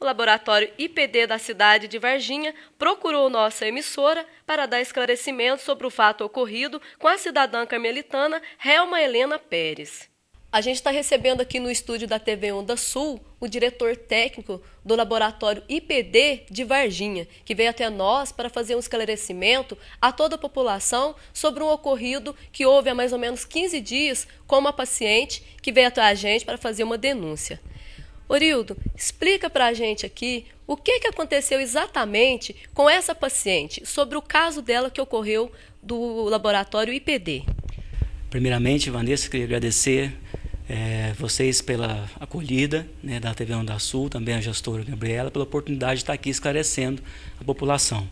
O laboratório IPD da cidade de Varginha procurou nossa emissora para dar esclarecimento sobre o fato ocorrido com a cidadã carmelitana Helma Helena Pérez. A gente está recebendo aqui no estúdio da TV Onda Sul o diretor técnico do laboratório IPD de Varginha, que veio até nós para fazer um esclarecimento a toda a população sobre um ocorrido que houve há mais ou menos 15 dias com uma paciente que veio até a gente para fazer uma denúncia. Orildo, explica para a gente aqui o que, que aconteceu exatamente com essa paciente, sobre o caso dela que ocorreu do laboratório IPD. Primeiramente, Vanessa, queria agradecer é, vocês pela acolhida né, da TV Onda Sul, também a gestora Gabriela, pela oportunidade de estar aqui esclarecendo a população.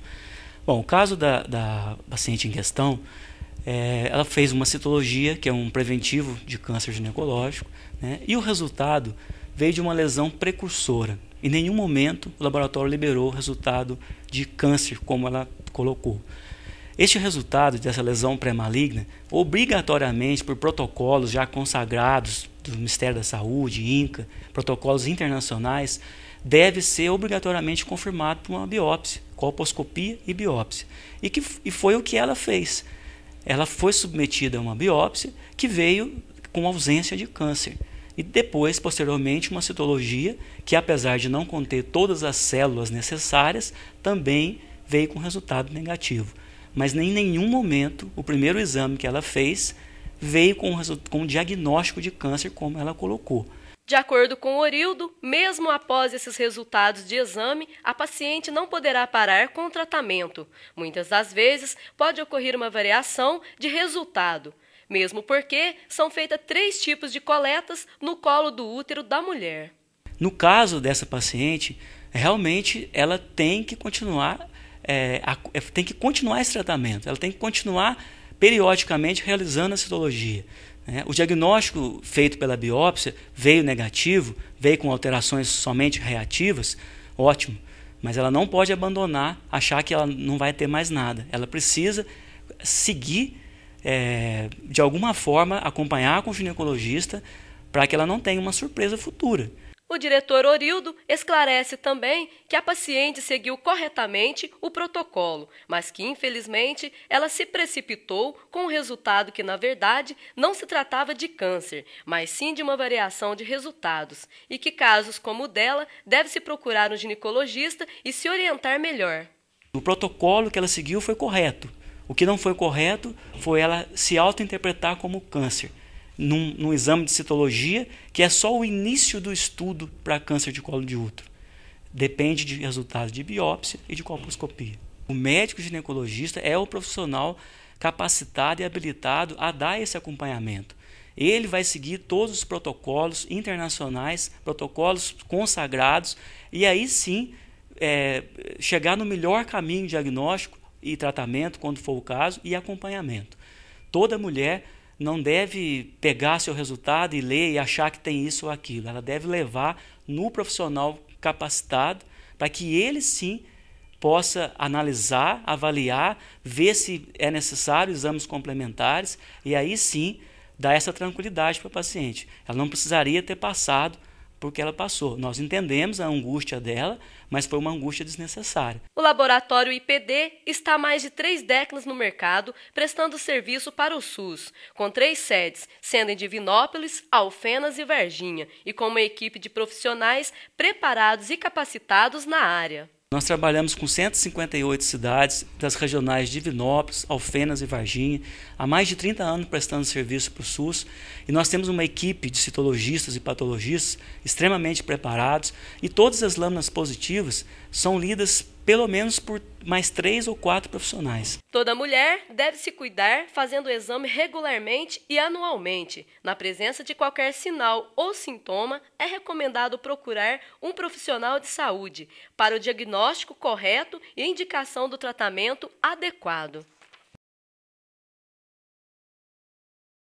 Bom, o caso da, da paciente em questão, é, ela fez uma citologia, que é um preventivo de câncer ginecológico, né, e o resultado veio de uma lesão precursora. Em nenhum momento o laboratório liberou o resultado de câncer, como ela colocou. Este resultado dessa lesão pré-maligna, obrigatoriamente por protocolos já consagrados do Ministério da Saúde, INCA, protocolos internacionais, deve ser obrigatoriamente confirmado por uma biópsia, colposcopia e biópsia. E, que, e foi o que ela fez. Ela foi submetida a uma biópsia que veio com ausência de câncer. E depois, posteriormente, uma citologia que, apesar de não conter todas as células necessárias, também veio com resultado negativo mas nem em nenhum momento o primeiro exame que ela fez veio com, com um diagnóstico de câncer, como ela colocou. De acordo com Orildo, mesmo após esses resultados de exame, a paciente não poderá parar com o tratamento. Muitas das vezes pode ocorrer uma variação de resultado, mesmo porque são feitas três tipos de coletas no colo do útero da mulher. No caso dessa paciente, realmente ela tem que continuar é, a, é, tem que continuar esse tratamento, ela tem que continuar periodicamente realizando a citologia. Né? O diagnóstico feito pela biópsia veio negativo, veio com alterações somente reativas, ótimo, mas ela não pode abandonar, achar que ela não vai ter mais nada. Ela precisa seguir, é, de alguma forma, acompanhar com o ginecologista para que ela não tenha uma surpresa futura. O diretor Orildo esclarece também que a paciente seguiu corretamente o protocolo, mas que, infelizmente, ela se precipitou com o resultado que, na verdade, não se tratava de câncer, mas sim de uma variação de resultados, e que casos como o dela deve-se procurar um ginecologista e se orientar melhor. O protocolo que ela seguiu foi correto. O que não foi correto foi ela se auto-interpretar como câncer num, num exame de citologia, que é só o início do estudo para câncer de colo de útero. Depende de resultados de biópsia e de colposcopia. O médico ginecologista é o profissional capacitado e habilitado a dar esse acompanhamento. Ele vai seguir todos os protocolos internacionais, protocolos consagrados, e aí sim é, chegar no melhor caminho diagnóstico e tratamento, quando for o caso, e acompanhamento. Toda mulher não deve pegar seu resultado e ler e achar que tem isso ou aquilo. Ela deve levar no profissional capacitado para que ele sim possa analisar, avaliar, ver se é necessário exames complementares e aí sim dar essa tranquilidade para o paciente. Ela não precisaria ter passado porque ela passou. Nós entendemos a angústia dela, mas foi uma angústia desnecessária. O laboratório IPD está há mais de três décadas no mercado, prestando serviço para o SUS, com três sedes, sendo em Divinópolis, Alfenas e Varginha, e com uma equipe de profissionais preparados e capacitados na área. Nós trabalhamos com 158 cidades das regionais de Divinópolis, Alfenas e Varginha, há mais de 30 anos prestando serviço para o SUS, e nós temos uma equipe de citologistas e patologistas extremamente preparados, e todas as lâminas positivas são lidas pelo menos por mais três ou quatro profissionais. Toda mulher deve se cuidar fazendo o exame regularmente e anualmente. Na presença de qualquer sinal ou sintoma, é recomendado procurar um profissional de saúde para o diagnóstico correto e indicação do tratamento adequado.